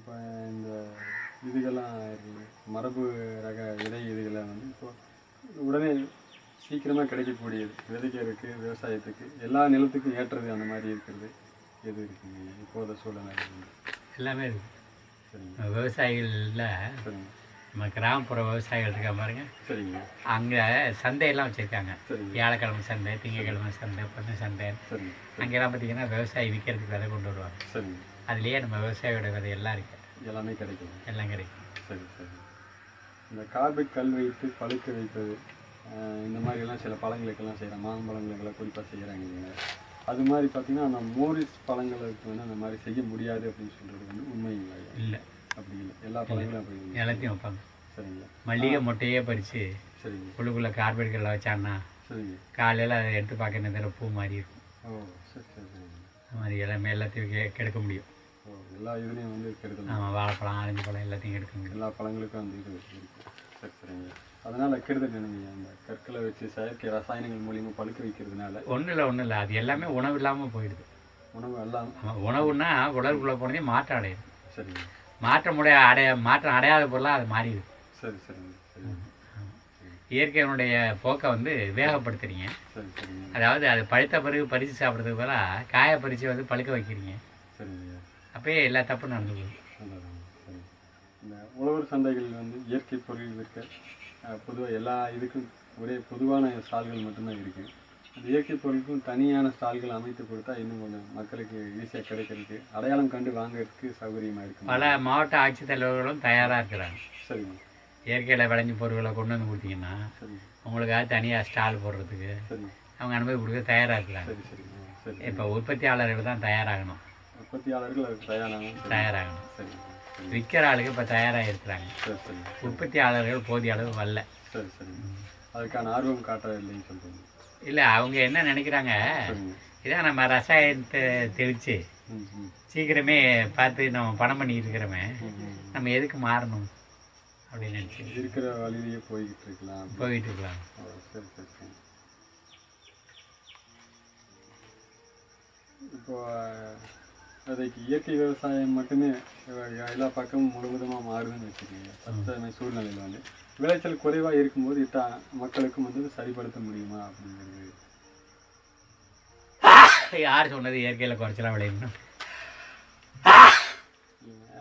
இப்போ இந்த இருக்குது மரபு ரக விதை இதுகள்லாம் வந்து இப்போ உடனே சீக்கிரமாக கிடைக்கக்கூடியது. விதைக்கிறதுக்கு விவசாயத்துக்கு எல்லா நிலத்துக்கும் ஏற்றது அந்த மாதிரி இருக்கிறது. எது இருக்குங்க? இப்போத சூழ்நிலை எல்லாமே இருக்கு. சரிங்க. விவசாயிகளில் சரிங்க. நம்ம கிராமப்புற விவசாயிகள் இருக்கா பாருங்க. சரிங்க. அங்கே சந்தையெல்லாம் வச்சுருக்காங்க. வியாழக்கிழமை சந்தை திங்கக்கிழமை சந்தை பொண்ணு சந்தை அங்கெல்லாம் பார்த்தீங்கன்னா விவசாயி விற்கிறதுக்கு விதை கொண்டு வருவாங்க. சரிங்க. அதுலேயே நம்ம விவசாயியோட விதை எல்லாம் இருக்கு. எல்லாமே கிடைக்கும். எல்லாம் கிடைக்கும். சரி சரி. இந்த கார்பெட் கல் வைத்து பழுக்க வைப்பது இந்த மாதிரிலாம் சில பழங்களுக்கெல்லாம் செய்கிறோம் மாம்பழங்களுக்கெல்லாம் குறிப்பாக செய்கிறாங்க இல்லைங்க அது மாதிரி பார்த்தீங்கன்னா அந்த மோரிஸ் பழங்களுக்கு வந்து அந்த மாதிரி செய்ய முடியாது அப்படின்னு சொல்கிறது வந்து ஐயா? இல்லை. அப்படி இல்லை. எல்லா பழங்களும் அப்படி இல்லை. எல்லாத்தையும் வைப்பாங்க. சரிங்க. மல்லிகை முட்டையே பறித்து சரிங்க. உள்ளுக்குள்ளே கார்பெட்களில் வச்சான்னா சரிங்க. காலையில் அதை எடுத்து பார்க்க நேரத்தில் பூ மாதிரி இருக்கும். ஓ சரி சரி சரிங்க அது மாதிரி எல்லாமே எல்லாத்தையும் கெ- கெடுக்க முடியும். எல்லா இதுலேயும் வந்து கெடுதல் ஆமாம் வாழைப்பழம் ஆரஞ்சு பழம் எல்லாத்தையும் கெடுக்க முடியும். எல்லா பழங்களுக்கும் அந்த இது சரி சரிங்க அதனால கெடுதல் என்னங்க அந்த கற்களை வச்சு செயற்கை ரசாயனங்கள் மூலியமாக பழுக்க வைக்கிறதுனால? ஒன்றும் இல்லை ஒன்றும் இல்லை. அது எல்லாமே உணவு இல்லாமல் போயிடுது. உணவு எல்லாம்? உணவுன்னா உடலுக்குள்ளே போனதே மாற்றம் அடையுது. சரிங்க. மாற்றம் உடைய அடைய மாற்றம் அடையாத பொருளாக அது மாறிடுது. சரி சரிங்க. இயற்கையினுடைய போக்கை வந்து வேகப்படுத்துறீங்க. அதாவது அது பழுத்த பிறகு பறித்து சாப்பிட்றதுக்கு பதிலாக காய பறித்து வந்து பழுக்க வைக்கிறீங்க. சரிங்க அப்பயே எல்லா தப்பும் நடந்து போகுது நல்லதுங்க. சரி. இந்த உழவர் சந்தைகள் வந்து இயற்கை பொருள் விற்க பொதுவாக எல்லா இதுக்கும் ஒரே பொதுவான ஸ்டால்கள் மட்டும்தான் இருக்குது அந்த இயற்கை பொருளுக்கும் தனியான ஸ்டால்கள் அமைத்து கொடுத்தா இன்னும் கொஞ்சம் மக்களுக்கு ஈஸியாக கிடைக்கிறதுக்கு அடையாளம் கண்டு வாங்குறதுக்கு சௌகரியமாக இருக்கும் பல மாவட்ட ஆட்சித்தலைவர்களும் தயாராக இருக்கிறாங்க. சரிங்க. இயற்கையில் விளைஞ்ச பொருட்களை கொண்டு வந்து கொடுத்தீங்கன்னா உங்களுக்காக தனியாக ஸ்டால் போடுறதுக்கு அவங்க அனுமதி கொடுக்க தயாராக சரி இப்போ உற்பத்தியாளர்கள் தான் தயாராகணும். உற்பத்தியாளர்கள் தயாராகணும். சரி. விற்கிற ஆளுக்கு இப்போ தயாராக இருக்கிறாங்க உற்பத்தியாளர்கள் போதிய அளவு வரல. சரி அதுக்கான ஆர்வம் காட்டவில்லைன்னு சொல்கிறீங்க இல்லை அவங்க என்ன நினைக்கிறாங்க? இதான் நம்ம ரசாயனத்தை தெளித்து சீக்கிரமே பார்த்து நம்ம பணம் பண்ணிட்டு இருக்கிறோமே. நம்ம எதுக்கு மாறணும்? அப்படின்னு நினச்சி. இருக்கிற வழியிலேயே போய்கிட்டு இருக்கலாம். போயிட்டு இருக்கலாம். சரி சரி இப்போ அதுக்கு இயற்கை விவசாயம் மட்டுமே எல்லா பக்கமும் முழுவதுமாக மாறுதுன்னு வச்சுக்கோங்க. சூழ்நிலையில் வந்து. விளைச்சல் குறைவாக இருக்கும்போது இட்டா மக்களுக்கும் வந்து சரிப்படுத்த முடியுமா அப்படிங்கிறது. யார் சொன்னது இயற்கையில் குறைச்சலா விளையணும்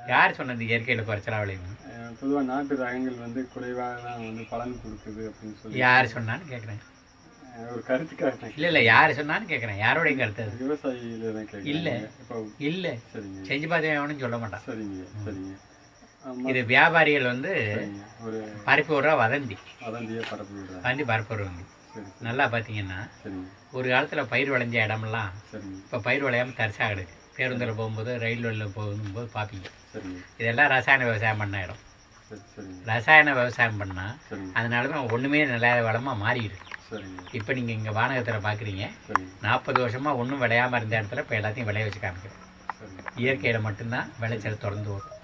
யார் சொன்னது இயற்கையில் குறைச்சலா விளையணும் பொதுவாக நாட்டு ரகங்கள் வந்து குறைவாக தான் வந்து பலன் கொடுக்குது அப்படின்னு சொல்லி யார் சொன்னான்னு கேட்குறேன் ஒரு கருத்துக்காக இல்லை இல்லை யார் சொன்னான்னு கேட்குறேன் யாருடைய கருத்து அது? விவசாயியில தான் கேட்குறேன் இல்ல. இப்போ இல்லை. சரிங்க. செஞ்சு பார்த்தவனும் சொல்ல மாட்டான். சரிங்க சரிங்க. இது வியாபாரிகள் வந்து பரப்பி விடுறா வதந்தி. வதந்தியை பரப்பி விடுறாங்க வதந்தி பரப்பி விடுவாங்க நல்லா பார்த்தீங்கன்னா ஒரு காலத்தில் பயிர் விளைஞ்ச இடமெல்லாம் இப்போ பயிர் விளையாமல் தரிசாக கிடக்கு பேருந்தில் போகும்போது ரயில்வேல போகும்போது பார்ப்பீங்க இதெல்லாம் ரசாயன விவசாயம் பண்ண இடம். ரசாயன விவசாயம் பண்ணால் அதனால தான் ஒன்றுமே நல்ல வளமாக மாறிடுது. இப்போ நீங்கள் இங்கே வானகத்தில் பார்க்குறீங்க நாற்பது வருஷமாக ஒன்றும் விளையாமல் இருந்த இடத்துல இப்போ எல்லாத்தையும் விளைய வச்சு காமிக்கிறோம் சரிங்க இயற்கையில் மட்டும்தான் விளைச்சல் தொடர்ந்து வரும்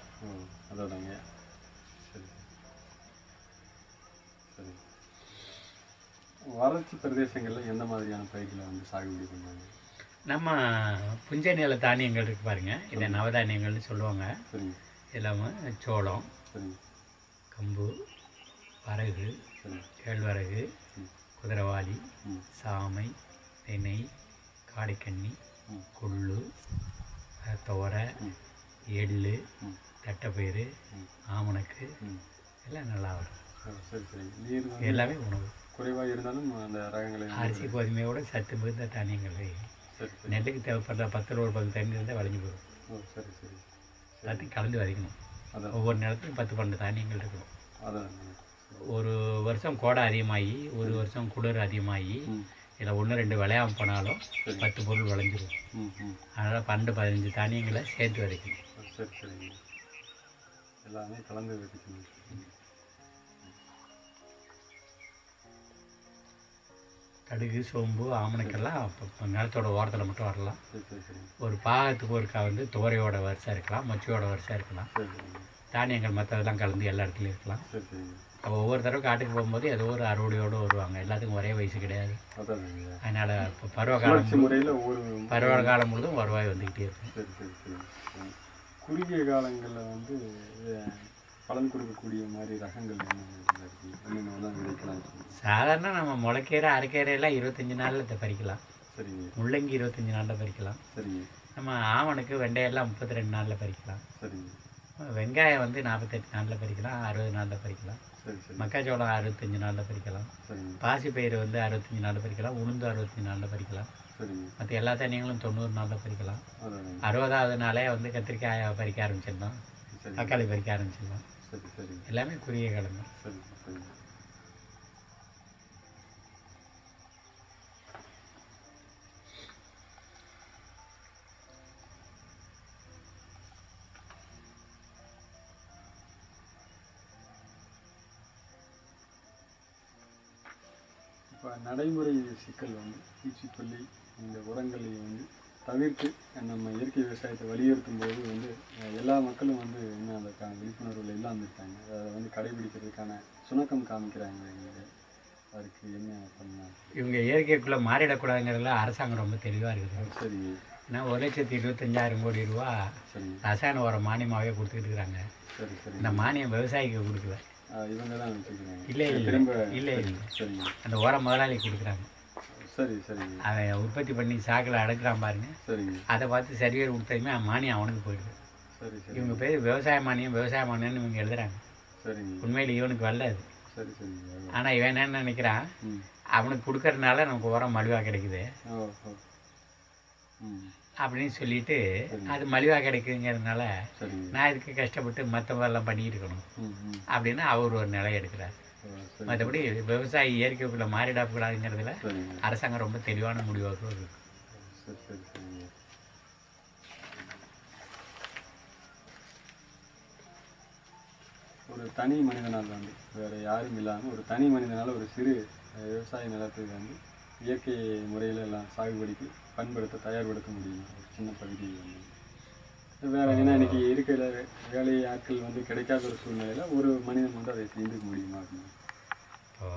வறட்சி பிரதேசங்களில் எந்த மாதிரியான பயிர்களை வந்து சாகுபடி பண்ணுவாங்க? நம்ம புஞ்ச நில தானியங்கள் இருக்கு பாருங்க. இதை நவதானியங்கள்னு சொல்லுவாங்க. எல்லாமே சோளம். கம்பு வரகு கேழ்வரகு குதிரவாளி சாமை தினை காடைக்கன்னி கொள்ளு துவரை எள்ளு தட்டைப்பயிறு ஆமணக்கு எல்லாம் நல்லா வரும். எல்லாமே உணவு. குறைவாக இருந்தாலும் அந்த ரகங்களை அரிசி கோதுமையோட சத்து மிகுந்த தானியங்கள் நெல்லுக்கு தேவைப்படுற பத்து ரூபா பத்து தண்ணி இருந்தால் விளைஞ்சு போயிடும். சரி சரி எல்லாத்தையும் கலந்து வரைக்கணும் அதான் ஒவ்வொரு நிலத்துக்கும் பத்து பன்னெண்டு தானியங்கள் இருக்கணும் அதான். ஒரு வருஷம் கோடை அதிகமாகி ஒரு வருஷம் குளிர் அதிகமாகி இதில் ஒன்று ரெண்டு விளையாம போனாலும். பத்து பொருள் விளைஞ்சிரும். ம் ம். அதனால் பன்னெண்டு பதினஞ்சு தானியங்களை சேர்த்து விதைக்கணும். சரி சரிங்க. எல்லாமே கலந்து விதைக்கணும். கடுகு சோம்பு ஆமணக்கெல்லாம் அப்ப- நிலத்தோட ஓரத்தில் மட்டும் வரலாம். ஒரு பாகத்துக்கு ஒருக்கா வந்து துவரையோட வரிசை இருக்கலாம் மொச்சையோட வரிசை இருக்கலாம். தானியங்கள் மற்றதெல்லாம் கலந்து எல்லா இடத்துலையும் இருக்கலாம். ஒவ்வொரு தடவை காட்டுக்கு போகும்போது ஏதோ ஒரு அறுவடையோடு வருவாங்க. எல்லாத்துக்கும் ஒரே வயசு கிடையாது. அதனால் இப்போ பருவகாலம் ஒவ்வொரு பருவகாலம் முழுதும் வருவாய் வந்துக்கிட்டே இருக்கும். குறுகிய காலங்களில் வந்து பலன் கொடுக்கக்கூடிய மாதிரி ரகங்கள் என்னென்னலாம் விதைக்கலாம். சாதாரண நம்ம முளைக்கீரை அரைக்கீரையெல்லாம் இருபத்தஞ்சி நாளில் பறிக்கலாம். சரிங்க. முள்ளங்கி இருபத்தஞ்சி நாளில் பறிக்கலாம். சரிங்க. நம்ம ஆவணுக்கு வெண்டையெல்லாம் முப்பத்தி ரெண்டு நாளில் பறிக்கலாம். சரிங்க. வெங்காயம் வந்து நாற்பத்தெட்டு நாளில் பறிக்கலாம் அறுபது நாளில் பறிக்கலாம். மக்காச்சோளம் அறுபத்தஞ்சு நாளில் பறிக்கலாம். சரிங்க. பாசிப்பயிறு வந்து அறுபத்தஞ்சு நாளில் பறிக்கலாம் உளுந்து அறுபத்தஞ்சு நாளில் பறிக்கலாம். மற்ற எல்லா தண்ணிகளும் தொண்ணூறு நாளில் பறிக்கலாம். அறுபதாவது நாளே வந்து கத்திரிக்காயை பறிக்க ஆரம்பிச்சிடலாம். சரி. தக்காளி பறிக்க ஆரம்பிச்சிடலாம். சரி சரி. எல்லாமே குறுகிய காலம் தான் சரி. சரிங்க இப்போ நடைமுறை சிக்கல் வந்து பூச்சிக்கொல்லி இந்த உரங்களை வந்து தவிர்த்து நம்ம இயற்கை விவசாயத்தை வலியுறுத்தும் போது வந்து எல்லா மக்களும் வந்து இன்னும் அதற்கான விழிப்புணர்வுல இல்லாமல் இருக்காங்க அதை வந்து கடைபிடிக்கிறதுக்கான சுணக்கம் காமிக்கிறாங்க இங்க. அதுக்கு என்ன பண்ணலாம்? இவங்க இயற்கைக்குள்ளே மாறிடக்கூடாதுங்கிறதுல அரசாங்கம் ரொம்ப தெளிவாக இருக்குது. சரிங்க ஏன்னா ஒரு லட்சத்தி இருபத்தஞ்சாயிரம் கோடி ரூபா ரசாயன உரம் மானியமாகவே கொடுத்துக்கிட்டு இருக்கிறாங்க சரி சரி. இந்த மானியம் விவசாயிக்கு கொடுக்கல. இவங்க தான் இல்லை இல்லை. இல்லை இல்லை. அந்த உரம் முதலாளி கொடுக்குறாங்க. சரி அவன் உற்பத்தி பண்ணி சாக்கில் அடக்குறான் பாருங்க. சரிங்க. அதை பார்த்து சரிவேர் கொடுத்ததுமே மானியம் அவனுக்கு போயிடுது. சரி சரி. இவங்க பேர் விவசாய மானியம் விவசாய மானியம்னு இவங்க எழுதுறாங்க. சரிங்க. உண்மையில் இவனுக்கு வரல அது. சரி சரிங்க. ஆனால் இவன் என்ன நினைக்கிறான்? அவனுக்கு கொடுக்கறதுனால நமக்கு உரம் மலிவாக கிடைக்குது. அப்படின்னு சொல்லிட்டு அது மலிவாக கிடைக்குங்கிறதுனால சரிங்க. நான் இதுக்கு கஷ்டப்பட்டு மற்றவெல்லாம் பண்ணிட்டு இருக்கணும். அப்படின்னு அவர் ஒரு நிலை எடுக்கிறார். மற்றபடி விவசாயி இயற்கைக்குள்ளே மாறிடக்கூடாதுங்கிறதுல சரிங்க அரசாங்கம் ரொம்ப தெளிவான முடிவாக இருக்கு. ஒரு தனி மனிதனால் வந்து வேறு யாரும் இல்லாமல் ஒரு தனி மனிதனால் ஒரு சிறு விவசாய நிலத்தை வந்து இயற்கை முறையில் எல்லாம் சாகுபடிக்கு பண்படுத்த தயார்படுத்த முடியும்? ஒரு சின்ன பகுதி வந்து. வேற ஏன்னா இன்னைக்கு இருக்கிற வேலை ஆட்கள் வந்து கிடைக்காத ஒரு சூழ்நிலையில் ஒரு மனிதன் வந்து அதை செய்துக்க முடியுமா அப்படின்னு? ஓ.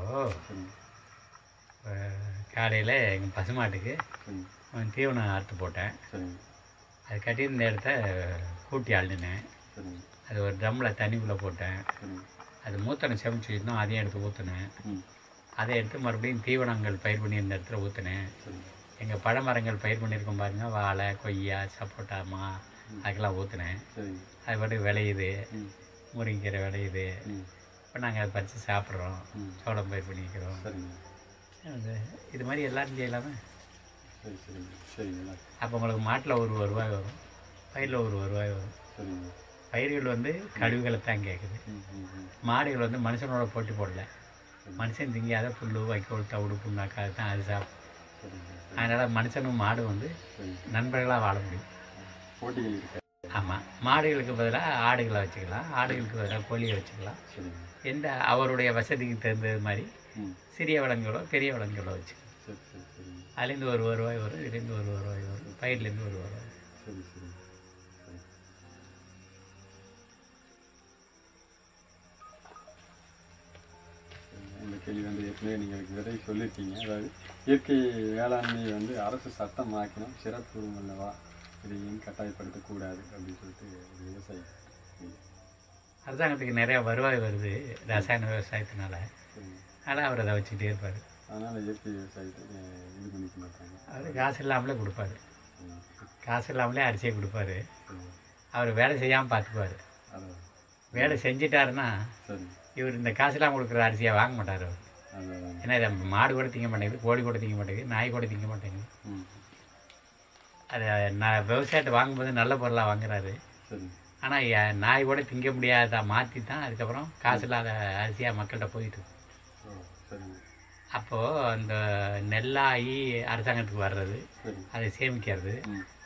காலையில் எங்கள் பசுமாட்டுக்கு தீவனம் அறுத்து போட்டேன். அது கட்டியிருந்த இடத்த கூட்டி அள்ளினேன். அது ஒரு ட்ரம்மில் தண்ணிக்குள்ளே போட்டேன். அது மூத்தனை செமிச்சு வச்சுருந்தோம் அதையும் எடுத்து ஊற்றினேன் அதை எடுத்து மறுபடியும் தீவனங்கள் பயிர் பண்ணியிருந்த இடத்துல ஊற்றினேன் எங்கள் பழமரங்கள் பயிர் பண்ணியிருக்கோம் பாருங்க. வாழை கொய்யா சப்போட்டா மா அதுக்கெல்லாம் ஊற்றினேன் அது பாட்டு விளையுது. ம். முருங்கைக்கீரை விளையுது. இப்போ நாங்கள் அதை பறித்து சாப்பிட்றோம். சோளம் பயிர் பண்ணிக்கிறோம். சரிங்க. இது மாதிரி எல்லாரும் செய்யலாமே சரி சரிங்க. சரிங்களா அப்போ உங்களுக்கு மாட்டில் ஒரு வருவாய் வரும். பயிரில் ஒரு வருவாய் வரும். சரிங்க. பயிர்கள் வந்து கழிவுகளை தான் கேட்குது மாடுகள் வந்து மனுஷனோட போட்டி போடல. மனுஷன் திங்காத புல் வைக்கோல் தவிடு புண்ணாக்கா தான் அது சாப்பிடும் சரிங்க அதனால் மனுஷனும் மாடும் வந்து சரிங்க நண்பர்களாக வாழ முடியும். போட்டிகள் ஆமாம் மாடுகளுக்கு பதிலாக ஆடுகளை வச்சுக்கலாம். ஆடுகளுக்கு பதிலாக கோழியை வச்சுக்கலாம். சரிங்க. எந்த அவருடைய வசதிக்கு தகுந்தது மாதிரி ம் சிறிய விலங்குகளோ பெரிய விலங்குகளோ சரிங்க அதுலேருந்து ஒரு வருவாய் வரும் இதுலேருந்து ஒரு வருவாய் வரும் பயிர்லேருந்து ஒரு வருவாய். சரி. இந்த கேள்வி வந்து ஏற்கனவே நீங்கள் விதை சொல்லியிருக்கீங்க அதாவது இயற்கை வேளாண்மை வந்து அரசு சட்டம் ஆக்கணும் சிறப்பு அல்லவா இதை ஏன் கட்டாயப்படுத்தக்கூடாது அப்படின்னு சொல்லிட்டு ஒரு விவசாயி கேள்வி. அரசாங்கத்துக்கு நிறையா வருவாய் வருது ரசாயன விவசாயத்தினால. ஆனால் அவர் அதை வச்சுக்கிட்டே இருப்பார். அதனால் இயற்கை விவசாயத்தை இது பண்ணிக்க மாட்டாங்க. அவர் காசு இல்லாமலே கொடுப்பாரு. காசு இல்லாமலே அரிசியை கொடுப்பாரு. அவர் வேலை செய்யாமல் பார்த்துக்குவார் வேலை செஞ்சிட்டாருன்னா இவர் இந்த காசுலாம் கொடுக்குற அரிசியை வாங்க மாட்டார் அவர். ஏன்னா இதை மாடு கூட திங்க மாட்டேங்குது கோழி கூட திங்க மாட்டேங்குது நாய் கூட திங்க மாட்டேங்குது. அதை நான் விவசாயத்தை வாங்கும்போது நல்ல பொருளாக வாங்குறாரு. ஆனால் நாய் கூட திங்க முடியாத மாற்றி தான் அதுக்கப்புறம் காசு இல்லாத அரிசியாக மக்கள்கிட்ட போயிட்டு அப்போது அந்த நெல்லாகி அரசாங்கத்துக்கு வர்றது அதை சேமிக்கிறது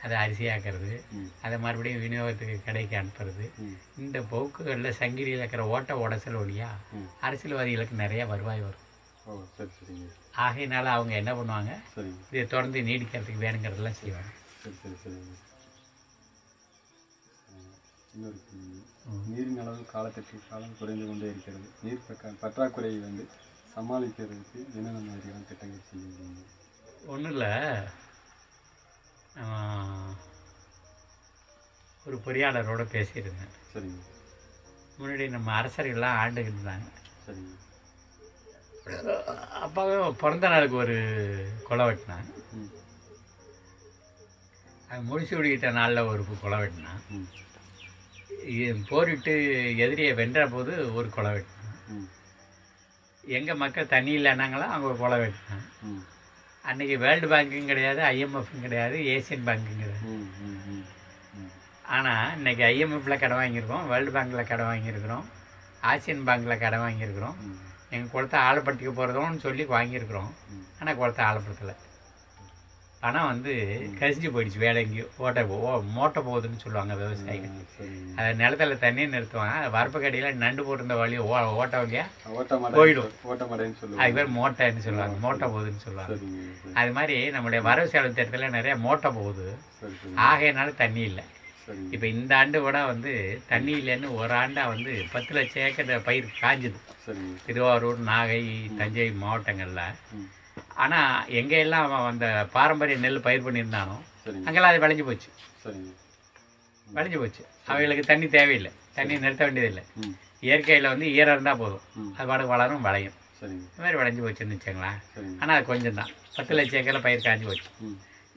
அதை அரிசியாக்குறது அதை மறுபடியும் விநியோகத்துக்கு கடைக்கு அனுப்புறது. இந்த போக்குகளில் சங்கிலியில் இருக்கிற ஓட்ட உடசல் வழியா ம். அரசியல்வாதிகளுக்கு நிறைய வருவாய் வரும். ஆகையினால அவங்க என்ன பண்ணுவாங்க? இதை தொடர்ந்து நீடிக்கிறதுக்கு வேணுங்கிறதெல்லாம் செய்வாங்க. இன்னொரு கேள்வி ம். நீரின் அளவு காலத்திற்கு காலம் குறைந்து கொண்டே இருக்கிறது. நீர் பக்க பற்றாக்குறையை வந்து சமாளிக்கிறதுக்கு என்னென்ன மாதிரியான திட்டங்கள் செய்ய முடியும் ஒன்றும் இல்லை. ஒரு பொறியாளரோட பேசியிருந்தேன். சரிங்க. முன்னாடி நம்ம அரசர்கள்லாம் ஆண்டுகிட்டு இருந்தாங்க. சரிங்க. அப்பாவே பிறந்த நாளுக்கு ஒரு கொலை வெட்டினான் ம். அது முடிச்சு விடுகிட்ட நாளில் ஒரு கொலை வெட்டினான். போரிட்டு எதிரியை வென்ற போது ஒரு கொலை வெட்டினான் எங்கள் மக்கள் தண்ணி இல்லைனாங்களோ அவங்க கொலை வெட்டினான் அன்றைக்கி வேர்ல்டு பேங்க்கும் கிடையாது ஐஎம்எஃப்பும் கிடையாது ஏசியன் பேங்க்கும் கிடையாது. ஆனால் இன்னைக்கு ஐஎம்எஃப்பில் கடை வாங்கியிருக்கோம் வேர்ல்டு பேங்க்கில் கடை வாங்கியிருக்கிறோம் ஆசியன் பேங்க்கில் கடை வாங்கியிருக்கிறோம். எங்கள் குளத்தை ஆழப்படுத்திக்க போகிறதோன்னு சொல்லி வாங்கியிருக்கிறோம். ஆனால் குளத்தை ஆழப்படுத்தலை. பணம் வந்து கசிஞ்சு போயிடுச்சு வேலை எங்கேயோ ஓட்ட போ மோட்டை போகுதுன்னு சொல்லுவாங்க விவசாயிகள். அதை நிலத்துல தண்ணி நிறுத்துவாங்க. வரப்பு கடியில் நண்டு போட்டிருந்த வழி ஓ ஓட்ட வழியா ஓட்டமடை போயிடும். அது பேர் மோட்டைன்னு சொல்லுவாங்க. மோட்டை. போகுதுன்னு சொல்லுவாங்க. அது மாதிரி நம்முடைய வரவு செலவு திட்டத்தில் நிறைய மோட்டை போகுது. ஆகையினால தண்ணி இல்லை. இப்போ இந்த ஆண்டு கூட வந்து தண்ணி இல்லைன்னு ஒரு ஆண்டா வந்து பத்து லட்சம் ஏக்கர் பயிர் காஞ்சுது. திருவாரூர் நாகை தஞ்சை மாவட்டங்களில். ஆனால் எங்கே எல்லாம் அவன் அந்த பாரம்பரிய நெல் பயிர் பண்ணியிருந்தானோ அங்கெல்லாம் அது விளைஞ்சு போச்சு. சரிங்க. விளைஞ்சு போச்சு. அவைகளுக்கு தண்ணி தேவையில்லை. தண்ணி நிறுத்த வேண்டியதில்லை. இயற்கையில் வந்து ஈரம் இருந்தால் போதும். அது பாட்டுக்கு வளரும் விளையும். இந்த மாதிரி விளைஞ்சு போச்சுன்னு வச்சுங்களேன் ஆனால் அது கொஞ்சம் தான் பத்து லட்சம் ஏக்கரில் பயிர் காஞ்சி போச்சு.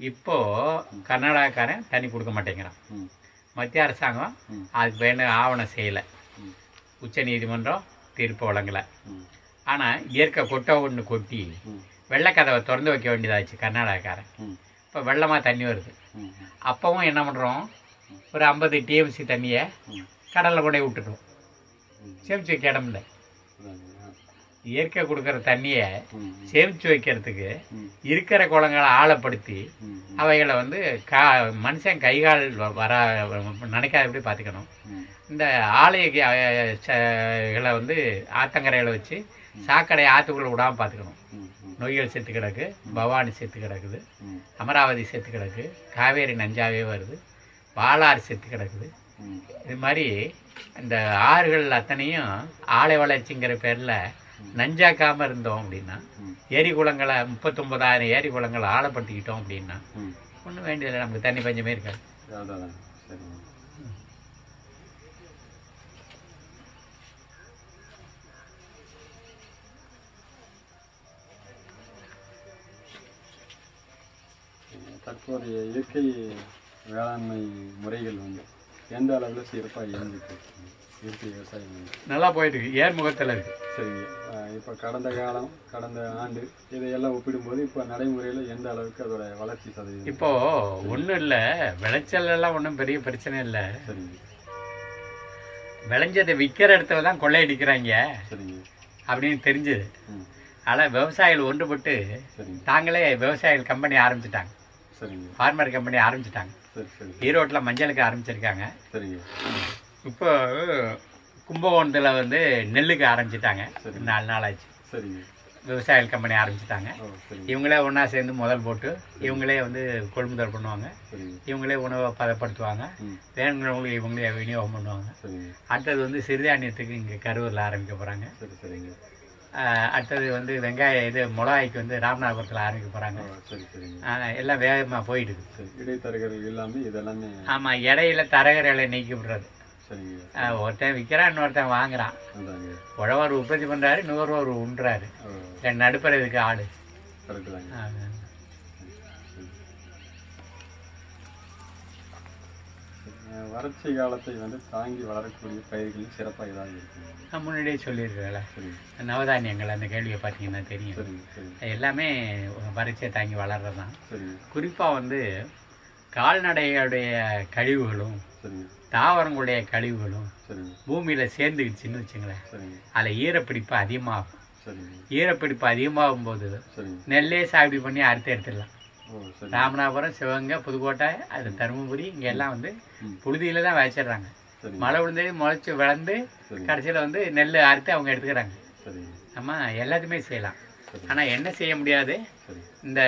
இப்போது கர்நாடகாக்காரன் தண்ணி கொடுக்க மாட்டேங்கிறான். மத்திய அரசாங்கம் அதுக்கு வேணும் ஆவணம் செய்யலை. உச்ச நீதிமன்றம் தீர்ப்பு வழங்கலை. ஆனால் இயற்கை கொட்டை ஒன்று கொட்டி வெள்ளக்கதவை திறந்து வைக்க வேண்டியதாச்சு கர்நாடகாக்காரன். இப்போ வெள்ளமாக தண்ணி வருது. அப்போவும் என்ன பண்ணுறோம் ஒரு ஐம்பது டிஎம்சி தண்ணியை கடலில் கொண்டு விட்டுட்டோம். சேமிச்சு வைக்க இடம் இல்லை. இயற்கை கொடுக்குற தண்ணியை சேமித்து வைக்கிறதுக்கு இருக்கிற குளங்களை ஆழப்படுத்தி அவைகளை வந்து கா மனுஷன் கைகால் வ- வரா நினைக்காதபடி பார்த்துக்கணும்? இந்த ஆலைகளை வந்து ஆத்தங்கரையில் வச்சு சாக்கடை ஆற்றுக்குள்ளே விடாமல் பார்த்துக்கணும். நொய்யல் செத்து கிடக்கு பவானி செத்து கிடக்குது அமராவதி செத்து கிடக்கு காவேரி நஞ்சாவே வருது பாலாறு செத்து கிடக்குது. இது மாதிரி இந்த ஆறுகள் அத்தனையும் ஆலை வளர்ச்சிங்கிற பேரில் நஞ்சாக்காமல் இருந்தோம் அப்படின்னா ஏரி குளங்களை முப்பத்தொம்பதாயிரம் ஏரி குளங்களை ஆழப்படுத்திக்கிட்டோம் அப்படின்னா ஒன்றும் வேண்டியதில்லை நமக்கு தண்ணி பஞ்சமே இருக்காது. தற்போதைய இயற்கை வேளாண்மை முறைகள் வந்து எந்த அளவில் சிறப்பாக இயங்கிட்டு இருக்குங்க இயற்கை விவசாயம் நல்லா போயிட்டு இருக்கு. ஏர்முகத்தில் இருக்கு. சரிங்க. இப்போ கடந்த காலம் கடந்த ஆண்டு இதையெல்லாம் ஒப்பிடும்போது இப்போ நடைமுறையில் எந்த அளவுக்கு அதோட வளர்ச்சி சதவீதம்? இப்போ ஒன்றும் இல்லை. விளைச்சல் எல்லாம் ஒன்றும் பெரிய பிரச்சனை இல்லை. சரிங்க. விளைஞ்சதை விற்கிற இடத்துல தான் கொள்ளையடிக்கிறாங்க. சரிங்க. அப்படின்னு தெரிஞ்சுது. ஆனால் விவசாயிகள் ஒன்றுபட்டு தாங்களே விவசாயிகள் கம்பெனி ஆரம்பிச்சிட்டாங்க. சரிங்க. ஃபார்மர் கம்பெனி ஆரம்பிச்சிட்டாங்க. சரி சரி. ஈரோட்டில் மஞ்சளுக்கு ஆரம்பிச்சிருக்காங்க. சரிங்க. இப்போ கும்பகோணத்தில் வந்து நெல்லுக்கு ஆரம்பிச்சிட்டாங்க. சரி. நாலு நாள் ஆச்சு. சரிங்க. விவசாயிகள் கம்பெனி ஆரம்பிச்சிட்டாங்க. இவங்களே ஒன்றா சேர்ந்து முதல் போட்டு இவங்களே வந்து கொள்முதல் பண்ணுவாங்க. இவங்களே உணவை பதப்படுத்துவாங்க. ம். வேணுங்கிறவங்களுக்கு இவங்களே விநியோகம் பண்ணுவாங்க. அடுத்தது வந்து சிறுதானியத்துக்கு இங்கே கரூரில் ஆரம்பிக்க போகிறாங்க சரி சரிங்க. அடுத்தது வந்து வெங்காயம் இது மிளகாய்க்கு வந்து ராமநாதபுரத்தில் ஆரம்பிக்க போகிறாங்க எல்லாம் வேகமாக போயிடுது. இடைத்தரகர்கள் இல்லாமல் இதெல்லாமே ஆமாம் இடையில தரகர்களை நீக்கி விடுறது. ஒருத்தன் விற்கிறான் இன்னொருத்தன் வாங்குறான். உழவர் உற்பத்தி பண்ணுறாரு நுகர்வோர் உண்றாரு. நடுப்புற இதுக்கு ஆடு வறட்சி காலத்தை வந்து தாங்கி வளரக்கூடிய பயிர்கள் சிறப்பாக ஏதாவது இருக்குங்க நான் முன்னாடியே சொல்லியிருக்கேன்ல சரிங்க நவதானியங்கள் அந்த கேள்வியை பார்த்தீங்கன்னா தெரியும். எல்லாமே வறட்சியை தாங்கி வளர்றது தான். குறிப்பாக வந்து கால்நடைகளுடைய கழிவுகளும் தாவரங்களுடைய கழிவுகளும் பூமியில் சேர்ந்துக்கிடுச்சின்னு வச்சுங்களேன். அதில் ஈரப்பிடிப்பு அதிகமாகும். ஈரப்பிடிப்பு அதிகமாகும் போது நெல்லே சாகுபடி பண்ணி அறுத்து எடுத்துடலாம். ராமநாதபுரம் சிவகங்கை புதுக்கோட்டை அது தருமபுரி இங்கே எல்லாம் வந்து. புழுதியில தான் விளைச்சிடுறாங்க. சரிங்க மழை விழுந்தது முளைச்சி வளர்ந்து கடைசியில் வந்து நெல் அறுத்து அவங்க எடுத்துக்கிறாங்க. நம்ம எல்லாத்தையுமே செய்யலாம். ஆனால் என்ன செய்ய முடியாது? இந்த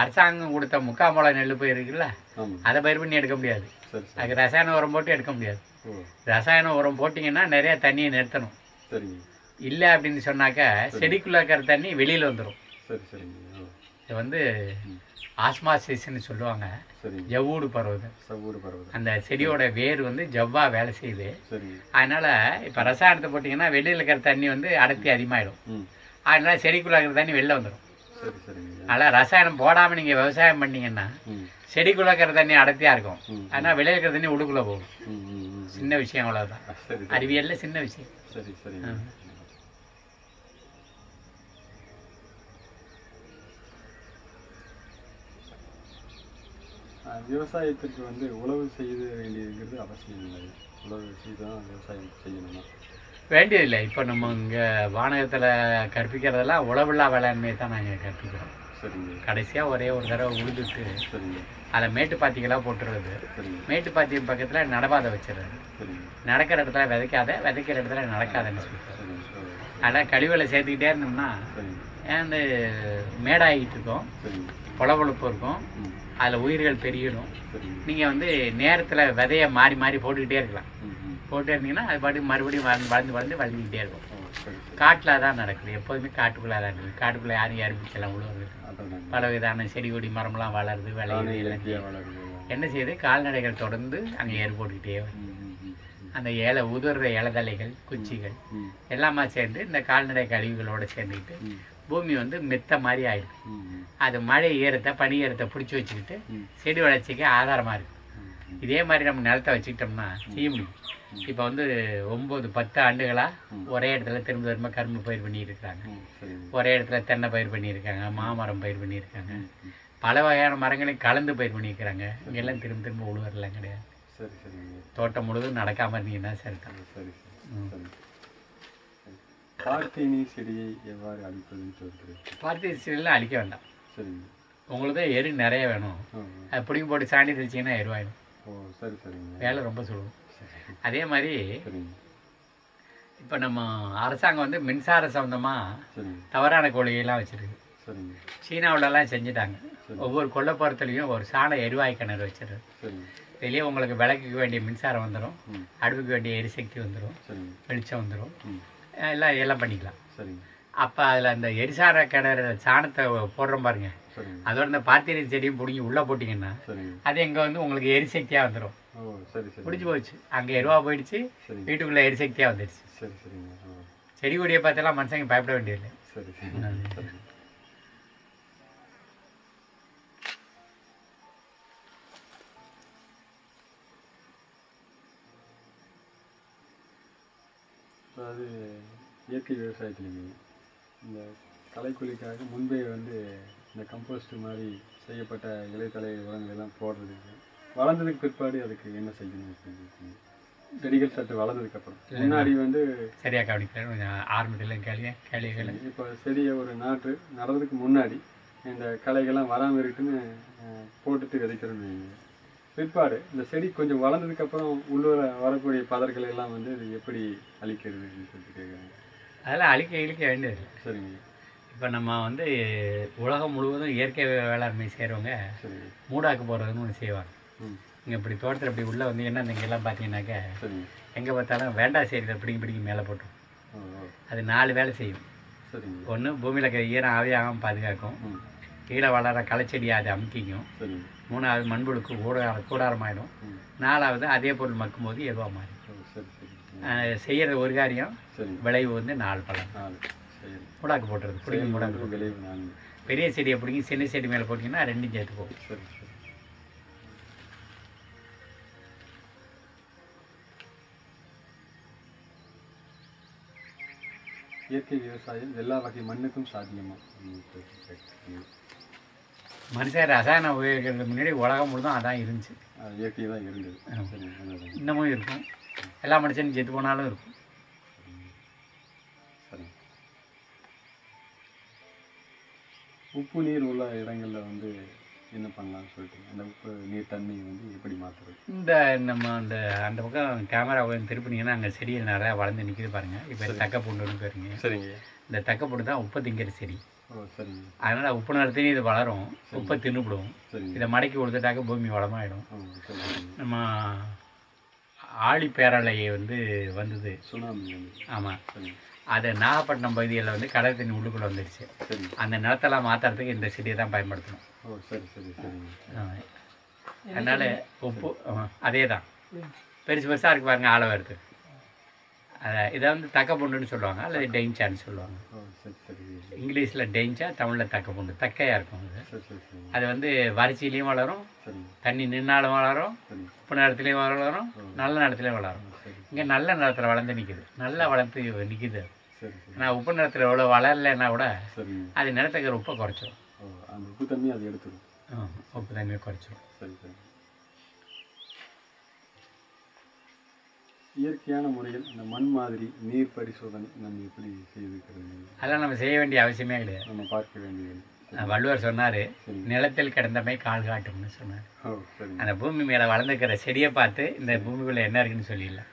அரசாங்கம் கொடுத்த முக்கால் முளை நெல் பயிர் இருக்குல்ல அதை பயிர் பண்ணி எடுக்க முடியாது. அதுக்கு ரசாயன உரம் போட்டு எடுக்க முடியாது. ரசாயன உரம் போட்டிங்கன்னா நிறைய தண்ணியை நிறுத்தணும். இல்லை அப்படின்னு சொன்னாக்கா செடிக்குள்ளே இருக்கிற தண்ணி வெளியில் வந்துடும் இது வந்து. ஆஸ்மாசிஸ்ன்னு சொல்லுவாங்க. ஜவ்வூடு பரவுது சவ்வூடு பருவதம். அந்த செடியோட வேர் வந்து ஜவ்வா வேலை செய்யுது. அதனால இப்போ ரசாயனத்தை போட்டிங்கன்னா வெளியில் இருக்கிற தண்ணி வந்து அடர்த்தி அதிகமாகிடும் அதனால செடிக்குள்ள இருக்கிற தண்ணி வெளில வந்துடும் சரி அதனால் ரசாயனம் போடாமல் நீங்கள் விவசாயம் பண்ணீங்கன்னா செடிக்குள்ள இருக்கிற தண்ணி அடர்த்தியாக இருக்கும். ஆனால் வெளியில் இருக்கிற தண்ணி உள்ளுக்குள்ளே போகும். சின்ன விஷயம் அவ்வளோதான் சரி சரி. அறிவியல்ல சின்ன விஷயம். சரி சரிங்க விவசாயத்திற்கு வந்து உழவு செய்ய வேண்டியதுங்கிறது அவசியம் இல்லை. உழவு செய்து தான் விவசாயம் செய்யணுமா? வேண்டியதில்லை. இப்போ நம்ம இங்கே வானகத்தில் கற்பிக்கிறதெல்லாம் உழவில்லா வேளாண்மையை தான் நாங்கள் கற்பிக்கிறோம். சரிங்க. கடைசியாக ஒரே ஒரு தடவை உழுதுட்டு சரிங்க. அதில் மேட்டு பாத்திகளாக போட்டுறது சரிங்க. மேட்டு பாத்தி பக்கத்தில் நடபாதை வச்சிடுறது. நடக்கிற இடத்துல விதைக்காத விதைக்கிற இடத்துல நடக்காதன்னு சொல்லிட்டு. அதனால் கழிவுகளை சேர்த்துக்கிட்டே இருந்தோம்னா சரிங்க. அந்த மேடாகிட்டு இருக்கும். பொலபொழுப்பு இருக்கும். அதில் உயிர்கள் சரிங்க நீங்கள் வந்து நேரத்தில் விதையை மாறி மாறி போட்டுக்கிட்டே இருக்கலாம். போட்டே இருந்தீங்கன்னா அது பாட்டு மறுபடியும் வளர்ந்து வளர்ந்து வளர்ந்து வளர்ந்துக்கிட்டே இருக்கும். காட்டில் தான் நடக்குது. எப்போதுமே காட்டுக்குள்ளே தான் இருக்குது. காட்டுக்குள்ளே யாரும் யாரும் உழுவுறது பல விதமான செடி கொடி மரம்லாம் வளருது விளையுது என்ன செய்யுது? கால்நடைகள் தொடர்ந்து அங்கே ஏறு போட்டுக்கிட்டே அந்த இலை உதிர்ற இலதலைகள் குச்சிகள் எல்லாமே சேர்ந்து இந்த கால்நடை கழிவுகளோட சேர்ந்துக்கிட்டு பூமி வந்து மெத்த மாதிரி ஆயிடுது அது மழை ஈரத்தை பனி ஈரத்தை பிடிச்சி வச்சுக்கிட்டு செடி வளர்ச்சிக்கு ஆதாரமாக இருக்குது இதே மாதிரி நம்ம நிலத்தை வச்சுக்கிட்டோம்னா செய்ய முடியும். இப்போ வந்து ஒம்பது பத்து ஆண்டுகளாக ஒரே இடத்துல திரும்ப திரும்ப கரும்பு பயிர் சரிங்க ஒரே இடத்துல தென்னை பயிர் பண்ணியிருக்காங்க மாமரம் பயிர் பண்ணியிருக்காங்க. பல வகையான மரங்களையும் கலந்து பயிர் பண்ணியிருக்கிறாங்க. இங்கெல்லாம் திரும்ப திரும்ப உழுவரெல்லாம் கிடையாது. தோட்டம் முழுதும் நடக்காமல் இருந்தீங்கன்னா சரி சரி. சரி கார்த்தினி செடியை எவ்வாறு அழிப்பதுன்னு சொல்லிட்டு பார்த்து செடியெல்லாம் அழிக்க வேண்டாம். சரிங்க. உங்களுக்கு எரு நிறைய வேணும். அது பிடிங்கி போட்டு சாணி தெளிச்சிங்கன்னா எருவாயிடும். ஓ சரி சரிங்க. வேலை ரொம்ப சுலபம். சரி. அதே மாதிரி இப்போ நம்ம அரசாங்கம் வந்து மின்சார சம்மந்தமாக தவறான கொள்கையெல்லாம் வச்சுருக்கு. சீனாவிலலாம் செஞ்சுட்டாங்க. சரி. ஒவ்வொரு கொல்லப்புறத்துலேயும் ஒரு சாண எரிவாயு கிணறு வச்சிருக்கு வெளியே உங்களுக்கு விளக்குக்கு வேண்டிய மின்சாரம் வந்துடும் அடுப்புக்கு வேண்டிய எரிசக்தி வந்துடும் வெளிச்சம் வந்துடும் எல்லாம் எல்லாம் பண்ணிக்கலாம். சரிங்க. அப்போ அதில் அந்த எரிசார கிணறு சாணத்தை போடுறோம் பாருங்க. அதோட இந்த பாத்திரி செடியும் பிடிங்கி உள்ளே போட்டிங்கன்னா அது இங்கே வந்து உங்களுக்கு எரிசக்தியாக வந்துடும் முடிஞ்சு போச்சு. அங்கே எருவா போயிடுச்சு. வீட்டுக்குள்ளே எரிசக்தியாக வந்துடுச்சு செடி கொடியை பார்த்தெல்லாம் மனுஷங்க பயப்பட வேண்டியதில்லை. அதாவது இயற்கை விவசாயத்துலைங்க இந்த களைக்கொல்லிக்காக முன்பே வந்து இந்த கம்போஸ்ட் மாதிரி செய்யப்பட்ட இலைத்தலை உரங்கள் எல்லாம் போடுறதுக்கு வளர்ந்ததுக்கு பிற்பாடு அதுக்கு என்ன செய்யணும் அப்படின்னு? செடிகள் சற்று வளர்ந்ததுக்கு அப்புறம். முன்னாடி வந்து சரியாக கவனிக்கிறேன். கொஞ்சம் ஆரம்பத்தில் கேள்வி கேள்விகள் இப்போ செடியை ஒரு நாற்று நடுறதுக்கு முன்னாடி இந்த களைகள்லாம் வராமல் இருக்குன்னு போட்டுட்டு விதைக்கிறோம்னு வைங்க. பிற்பாடு இந்த செடி கொஞ்சம் வளர்ந்ததுக்கு அப்புறம் உள்ளூர வரக்கூடிய பதர்கள் எல்லாம் வந்து இது எப்படி அழிக்கிறதுன்னு சொல்லிட்டு கேட்குறாங்க அதெல்லாம் அழிக்க இழிக்க வேண்டியதில்லை சரிங்க. இப்போ நம்ம வந்து உலகம் முழுவதும் இயற்கை வேளாண்மை செய்கிறவங்க மூடாக்கு போடுறதுன்னு ஒன்று செய்வாங்க. இங்கே இப்படி தோட்டத்தில் இப்படி உள்ளே வந்தீங்கன்னா இங்கெல்லாம் பார்த்தீங்கன்னாக்க எங்கே பார்த்தாலும் வேண்டாம் செய்கிறத பிடிங்கி பிடிங்கி மேலே ஓ அது நாலு வேலை செய்யும். ஒன்று பூமியில் இருக்கிற ஈரம் ஆவியாகாமல் பாதுகாக்கும். கீழே வளர களைச்செடியை அதை அமுக்கிக்கும். மூணாவது மண்புழுக்கு கூடார கூடாரமாயிடும். நாலாவது அதே பொருள் மக்கும்போது எதுவாக மாறிடும். செய்கிறது ஒரு காரியம். விளைவு வந்து நாலு நாலு. சரி. மூடாக்கு போட்டுறது பிடிங்கி மூடாக்கு விளைவு நான்கு. பெரிய செடியை பிடிங்கி. சின்ன செடி மேலே போட்டிங்கன்னா ரெண்டும் சேர்த்து போகும் சரி சரி. இயற்கை விவசாயம் எல்லா வகை மண்ணுக்கும் சாத்தியமா? அப்படின்னு கேட்டு- கேட்டிருக்கீங்க. மனுஷன் ரசாயனம் உபயோகிக்கிறதுக்கு முன்னாடி உலகம் முழுதும் அதான் இருந்துச்சு. இயற்கை தான் இருந்தது. இன்னமும் இருக்கும். எல்லா மனுஷனும் செத்து போனாலும் இருக்கும். உப்பு நீர் உள்ள இடங்கள்ல வந்து என்ன பண்ணலாம்னு சொல்லிட்டு அந்த உப்பு நீர் தன்மையை வந்து எப்படி மாற்றுறது இந்த நம்ம அந்த அந்த பக்கம் கேமரா திருப்பினீங்கன்னா அங்கே செடியில் நிறையா வளர்ந்து நிற்கிது பாருங்க. இப்போ தக்க பூண்டுன்னு பாருங்க. சரிங்க. இந்த தக்க பூண்டு தான் உப்பை திங்கிற செடி. அதனால் உப்பு நிறத்தையும் இது வளரும். உப்பை தின்னுபிடும். இதை மடக்கி கொடுத்துட்டாக்க பூமி வளமாயிடும். நம்ம ஆழி பேரலை வந்து வந்தது. ஆமாம் அது நாகப்பட்டினம் பகுதியில் வந்து கடல் தண்ணி உள்ளுக்குள்ளே வந்துடுச்சு அந்த நிலத்தெல்லாம் மாற்றுறதுக்கு இந்த செடியை தான் பயன்படுத்தணும். அதனால உப்பு அதே தான் பெருசு பெருசாக இருக்கு பாருங்க ஆழ வருது. இதை வந்து தக்க புண்டுன்னு சொல்லுவாங்க அல்லது டெயின்ச்சான்னு சொல்லுவாங்க. இங்கிலீஷில் டெயின்ச்சா தமிழில் தக்க புண்டு தக்கையாக இருக்கும் அது. அது வந்து வறட்சியிலையும் வளரும் தண்ணி நின்னாலும் வளரும் உப்பு நிலத்துலையும் வளரும் நல்ல நிலத்துலையும் வளரும். இங்கே நல்ல நிலத்தில் வளர்ந்து நிற்குது நல்லா வளர்த்து நிற்குது ஆனால் உப்பு நிலத்தில் எவ்வளோ வளரலைன்னா கூட அது நிலத்துக்கு உப்பை அந்த உப்பு தண்ணி அது எடுத்துடும் உப்பு தண்ணியை குறைச்சிரும். இயற்கையான முறையில் இந்த மண் மாதிரி நீர் பரிசோதனை நம்ம எப்படி செய்திருக்கிறது? அதெல்லாம் நம்ம செய்ய வேண்டிய அவசியமே கிடையாது. நம்ம பார்க்க வேண்டியது. வள்ளுவர் சொன்னார் நிலத்தில் கிடந்தமை கால் காட்டும்னு சொன்னார். அந்த பூமி மேலே வளர்ந்துக்கிற செடியை பார்த்து இந்த பூமிக்குள்ளே என்ன இருக்குன்னு சொல்லிடலாம்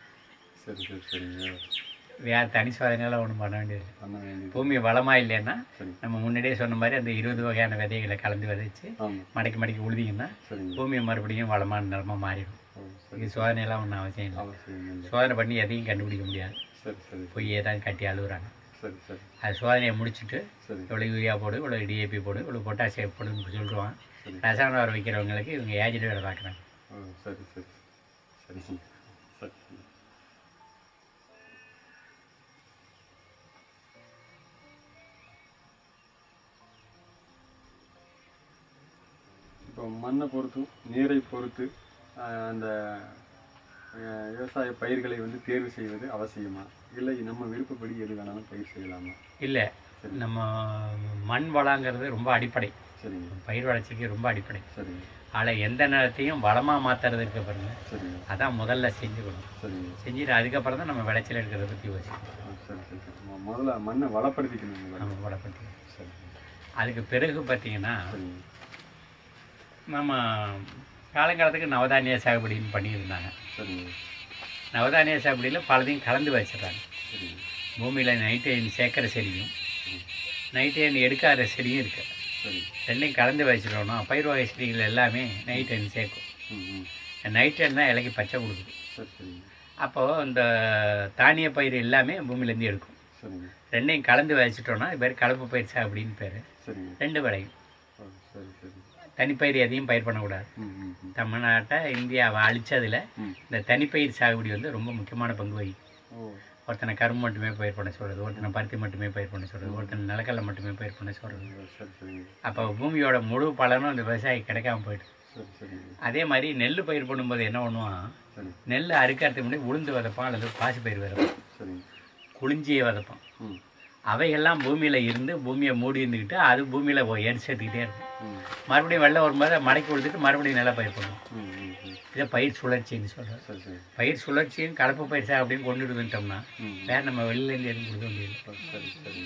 சரி சரி சரிங்க வேறு தனி சோதனையெல்லாம் ஒன்றும் பண்ண வேண்டியது பூமி வளமா இல்லைன்னா நம்ம முன்னாடியே சொன்ன மாதிரி அந்த இருபது வகையான விதைகளை கலந்து விதைச்சு மடக்கி மடக்கி உழுதிங்கன்னா சரிங்க. பூமி மறுபடியும் வளமான நிலமாக மாறிடும். இது சோதனையெல்லாம் ஒன்றும் அவசியம் இல்லை. சோதனை பண்ணி எதையும் கண்டுபிடிக்க முடியாது. பொய்யே தான் கட்டி அழுகுறாங்க அது சோதனையை முடிச்சுட்டு இவ்வளோ யூரியா போடு இவ்வளோ டிஏபி போடு இவ்வளோ பொட்டாசியம் போடுன்னு சொல்லுவான். ரசாயன உரம் வைக்கிறவங்களுக்கு இவங்க ஏஜென்ட் வேலை பார்க்குறாங்க. சரி சரி. சரி சரி. இப்போ மண்ணை பொறுத்தும் நீரை பொறுத்து அந்த விவசாய பயிர்களை வந்து தேர்வு செய்வது அவசியமா? இல்லை நம்ம விருப்பப்படி எது வேணாலும் பயிர் செய்யலாமா? இல்லை. நம்ம மண் வளங்கிறது ரொம்ப அடிப்படை. சரிங்க. பயிர் வளர்ச்சிக்கு ரொம்ப அடிப்படை. சரிங்க. அதில் எந்த நேரத்தையும் வளமாக மாற்றுறது இருக்க பாருங்க அதான் முதல்ல செஞ்சுக்கணும் சரிங்க. செஞ்சுட்டு அதுக்கப்புறம் தான் நம்ம விளைச்சல் எடுக்கிறத பற்றி யோசிக்கணும். முதல்ல மண்ணை வளப்படுத்திக்கணும். நம்ம வளப்படுத்தி சரி. அதுக்கு பிறகு பார்த்தீங்கன்னா நம்ம காலங்காலத்துக்கு நவதானிய சாகுபடின்னு பண்ணியிருந்தாங்க. நவதானிய சாகுபடியில் பலதையும் கலந்து வச்சிடறாங்க. பூமியில் நைட்ரஜன் சேர்க்குற செடியும் நைட்ரஜன் எடுக்காத செடியும் இருக்குது ரெண்டையும் கலந்து வச்சிட்டோம்னா பயிர் வகை செடிகள் எல்லாமே நைட்ரஜன் சேர்க்கும். நைட்ரஜன் தான் இலைக்கு பச்சை கொடுக்குது. அப்போது இந்த தானிய பயிர் எல்லாமே பூமியிலேருந்து எடுக்கும். ரெண்டையும் கலந்து வச்சிட்டோம்னா இது பேர் கலப்பு பயிர் சாகுபடின்னு பேர். ரெண்டு விளையும் தனிப்பயிர் எதையும் பயிர் பண்ணக்கூடாது. தமிழ்நாட்டை இந்தியாவை அழிச்சதில் இந்த தனிப்பயிர் சாகுபடி வந்து ரொம்ப முக்கியமான பங்கு வகிக்கும். ஓ. ஒருத்தனை கரும்பு மட்டுமே பயிர் பண்ண சொல்கிறது ஒருத்தனை பருத்தி மட்டுமே பயிர் பண்ண சொல்கிறது ஒருத்தனை நிலக்கடலை மட்டுமே பயிர் பண்ண சொல்கிறது அப்போ பூமியோட முழு பலனும் இந்த விவசாயி கிடைக்காம போயிடுது. அதே மாதிரி நெல் பயிர் பண்ணும்போது என்ன பண்ணுவான் நெல் அறுக்கிறதுக்கு முன்னாடி உளுந்து விதைப்பான் அல்லது பாசி பயிர் விதைப்பான் குளிஞ்சியை விதைப்பான் அவைகள்லாம் பூமியில் இருந்து பூமியை மூடி இருந்துக்கிட்டு அது பூமியில் எடுத்து சேர்த்துக்கிட்டே இருக்கும். மறுபடியும் வெள்ளம் வரும்போது மடக்கி கொடுத்துட்டு மறுபடியும் நில பயிர் பண்ணுவோம் இதை பயிர் சுழற்சின்னு சொல்கிறோம் சரி சரி. பயிர் சுழற்சியும் கலப்பு பயிர் சாகுபடியும் அப்படின்னு கொண்டு வந்துட்டோம்னா. வேறு நம்ம வெளியிலேருந்து எதுவும் கொடுக்க சரி சரி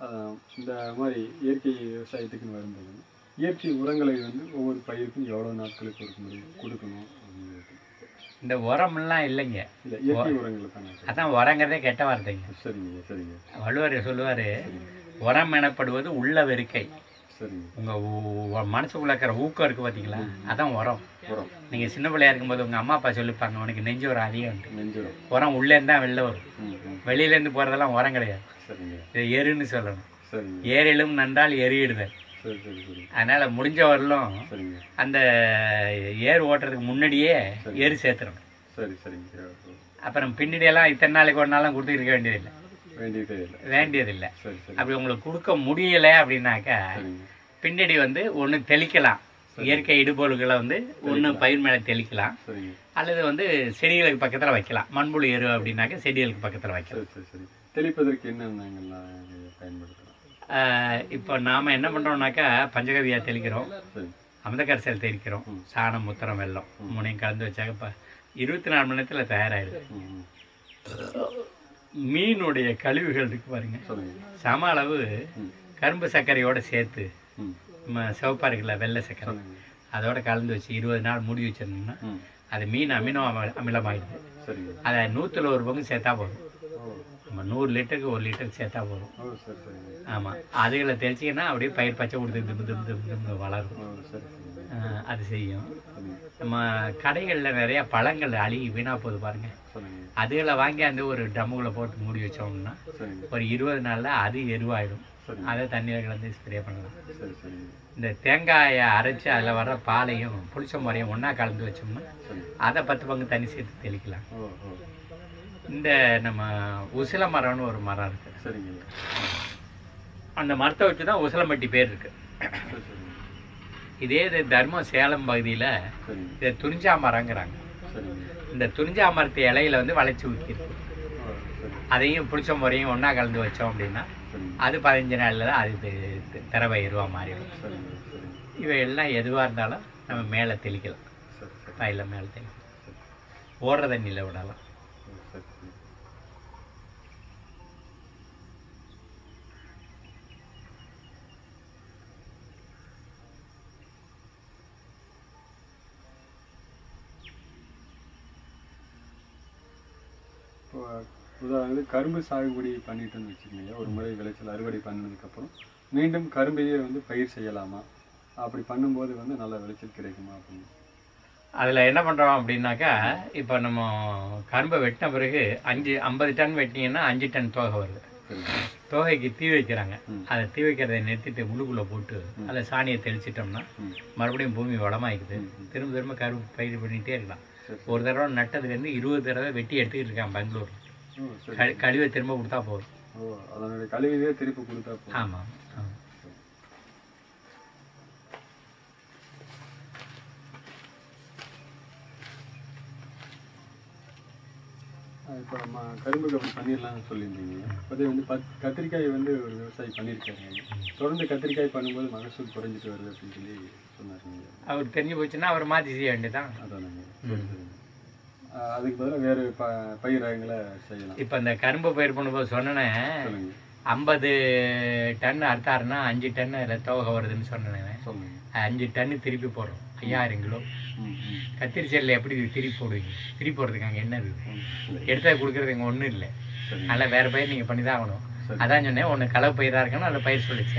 ஆஹ் இந்த மாதிரி இயற்கை விவசாயத்துக்குன்னு வரும்போது இயற்கை உரங்களை வந்து ஒவ்வொரு பயிருக்கும் எவ்வளோ நாட்களுக்கு கொடுக்க முடியும் கொடுக்கணும் இந்த உரமெல்லாம் இல்லைங்க. இல்லை இயற்கை உரங்களை தானே அதான் உரங்கிறதே கெட்ட வார்த்தைங்க. சரிங்க சரிங்க. வள்ளுவர் சொல்லுவார் உரம் எனப்படுவது உள்ள வெறுக்கை. உங்கள் மனசுக்குள்ள இருக்கிற ஊக்கம் இருக்குது பார்த்தீங்களா அதான் உரம். உரம். நீங்கள் சின்ன பிள்ளையா இருக்கும்போது உங்கள் அம்மா அப்பா சொல்லிப்பாங்க உனக்கு நெஞ்சு உரம் அதிகம் நெஞ்சுரம் உரம் உள்ளேருந்து தான் வெளில வரும். வெளியிலேருந்து போகிறதெல்லாம் உரம் கிடையாது. சரிங்க. இது எருன்னு சொல்லணும். ஏரிலும் நன்றால் எரியிடுதல். அதனால் முடிஞ்ச வரலும் அந்த ஏர் ஓட்டுறதுக்கு முன்னாடியே எரு சேர்த்துடணும் சரி சரிங்க அப்புறம் பின்னாடியெல்லாம் இத்தனை நாளைக்கு ஒரு நாளும் கொடுத்து இருக்க வேண்டியதில்லை. வேண்டியதே இல்லை. வேண்டியதில்லை. அப்படி உங்களுக்கு கொடுக்க முடியலை அப்படின்னாக்கா பின்னாடி வந்து ஒன்று தெளிக்கலாம். இயற்கை இடுபொருள்களை வந்து ஒன்று பயிர் மேலே தெளிக்கலாம். அல்லது வந்து செடிகளுக்கு பக்கத்தில் வைக்கலாம். மண்புழு எரு அப்படின்னாக்கா செடிகளுக்கு பக்கத்தில் வைக்கலாம். தெளிப்பதற்கு பயன்படுத்தலாம்? ஆஹ் இப்போ நாம் என்ன பண்ணுறோம்னாக்கா பஞ்சகவியா தெளிக்கிறோம். அமிர்தக்கரசல் தெளிக்கிறோம். சாணம் முத்திரம் வெல்லம் மூணையும் கலந்து வச்சாக்க இப்போ இருபத்தி நாலு மணி நேரத்தில் தயாராகிடுது மீனுடைய கழிவுகள் இருக்கு பாருங்க. சம அளவு கரும்பு சர்க்கரையோட சேர்த்து நம்ம சிவப்பா இருக்குல்ல வெள்ளை சர்க்கரை. அதோட கலந்து வச்சு இருபது நாள் மூடி வச்சிருந்தோம்னா அது மீன் அமினோ அம- அமிலமாயிடுது அதை நூற்றில் ஒரு பங்கு சேர்த்தா போதும். நம்ம நூறு லிட்டருக்கு ஒரு லிட்டர் சேர்த்தா போதும். ஆமாம் அதுகளை தெளிச்சிங்கன்னா அப்படியே பயிர் பச்சை கொடுத்து திம் திம் திம் திம்னு வளரும். அது செய்யும். நம்ம கடைகளில் நிறைய பழங்கள் அழுகி வீணாக போகுது பாருங்க. சொல்லுங்க. அதுகளை வாங்கி அந்த ஒரு ட்ரம்முகளை போட்டு மூடி வச்சோம்னா ஒரு இருபது நாளில் அது எருவாயிடும். அதை தண்ணியில் கலந்து ஸ்ப்ரே பண்ணலாம். இந்த தேங்காயை அரைச்சி அதில் வர்ற பாலையும் புளிச்ச முறையும் ஒன்றா கலந்து வச்சோம்னா அதை பத்து பங்கு தண்ணி சேர்த்து தெளிக்கலாம். இந்த நம்ம உசில மரம்னு ஒரு மரம் இருக்குது சரிங்க. அந்த மரத்தை வச்சு தான் உசிலம்பட்டி பேர் சரிங்க இதே இது தர்மம் சேலம் பகுதியில் இதை துறிஞ்சா மரங்கிறாங்க. இந்த துறிஞ்சா மரத்து இலையில வந்து வளைச்சி ஊற்றிருக்கு அதையும் புளிச்ச முறையும் ஒன்றா கலந்து வச்சோம் அப்படின்னா அது பதினஞ்சு நாளில் தான் அது தி- தி- திரவ எருவா மாறிடும் சரிங்க சரிங்க. இவை எல்லாம் எதுவாக இருந்தாலும் நம்ம மேலே தெளிக்கலாம். பயில மேலே தெளிக்கலாம். ஓடுற தண்ணியில் விடலாம். உதாரணத்துக்கு கரும்பு சாகுபடி பண்ணிட்டோன்னு வச்சுக்கோங்க ஒரு முறை விளைச்சல் அறுவடை பண்ணதுக்கப்புறம் மீண்டும் கரும்பையே வந்து பயிர் செய்யலாமா? அப்படி பண்ணும்போது வந்து நல்ல விளைச்சல் கிடைக்குமா அப்படின்னு. அதில் என்ன பண்ணுறோம் அப்படின்னாக்கா இப்போ நம்ம கரும்பை வெட்டின பிறகு அஞ்சு ஐம்பது டன் வெட்டினீங்கன்னா அஞ்சு டன் தோகை வருது. தோகைக்கு தீ வைக்கிறாங்க. அதை தீ வைக்கிறதை நிறுத்திட்டு முழுக்குள்ளே போட்டு அதில் சாணியை தெளிச்சிட்டோம்னா மறுபடியும் பூமி ம். திரும்ப திரும்ப கரும்பு பயிர் பண்ணிகிட்டே இருக்கலாம். ஒரு தடவை நட்டதுலேருந்து இருபது தடவை வெட்டி எடுத்துக்கிட்டு இருக்கான் பெங்களூர் கழிவை திரும்ப கொடுத்தா போதும். ஆமாம் இப்போ நம்ம கரும்புக்கு அப்படி பண்ணிடலாம்னு சொல்லியிருந்தீங்க. அதே வந்து பத் கத்திரிக்காய் வந்து ஒரு விவசாயி பண்ணியிருக்காரு. தொடர்ந்து கத்திரிக்காய் பண்ணும்போது மகசூல் குறைஞ்சிட்டு வருது அப்படின்னு சொல்லி சொன்னாருங்க அவர் தெரிஞ்சு போச்சுன்னா அவர் மாற்றி செய்ய வேண்டியதான் அதானுங்க. அதுக்கு பதிலாக வேறு ப பயிர் ரகங்களை செய்யலாம். இப்போ இந்த கரும்பு பயிர் பண்ணும்போது சொன்னேன். சொல்லுங்க. ஐம்பது டன் அறுத்தாருன்னா அஞ்சு டன் அதில் தோகை வருதுன்னு சொன்னேன். அஞ்சு டன்னு திருப்பி போடுறோம். ஐயாயிரம் கிலோ கத்திரி செல்லில் எப்படி திருப்பி போடுவீங்க? திருப்பி போடுறதுக்கு அங்கே என்ன இருக்குது ம் சரி. எடுத்தா கொடுக்குறது இங்கே ஒன்றும் இல்லை. அதனால் வேறு பயிர் நீங்கள் பண்ணி தான் ஆகணும். அதான் சொன்னேன் ஒன்று கலவு பயிராக இருக்கணும் அதில் பயிர் சொல்லிச்சு.